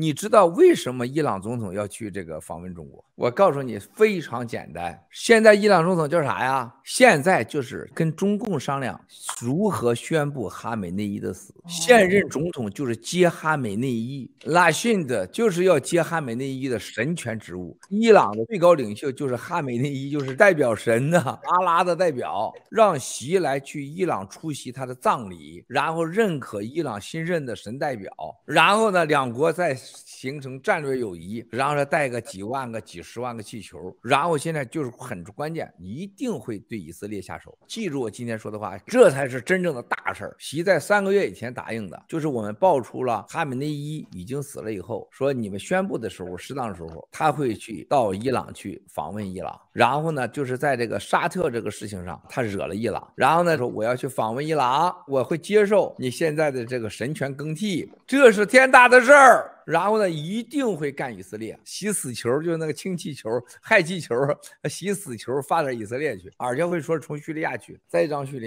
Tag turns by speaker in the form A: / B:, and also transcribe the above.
A: 你知道为什么伊朗总统要去这个访问中国？我告诉你，非常简单。现在伊朗总统叫啥呀？现在就是跟中共商量如何宣布哈梅内伊的死。现任总统就是接哈梅内伊，拉逊的就是要接哈梅内伊的神权职务。伊朗的最高领袖就是哈梅内伊，就是代表神的阿拉的代表，让席来去伊朗出席他的葬礼，然后认可伊朗新任的神代表，然后呢，两国再形成战略友谊，然后再带个几万个、几十万个气球，然后现在就是很关键，一定会对以色列下手。记住我今天说的话，这才是真正的大事儿。习在三个月以前答应的，就是我们爆出了哈梅内伊已经死了以后，说你们宣布的时候，适当的时候他会去到伊朗去访问伊朗，然后呢，就是在这个沙特这个事情上，他惹了伊朗，然后呢说我要去访问伊朗，我会接受你现在的这个神权更替，这是天大的事儿。然后呢，一定会干以色列，洗死球，就是那个氢气球、氦气球，洗死球发到以色列去。而且会说从叙利亚去，再张叙利亚。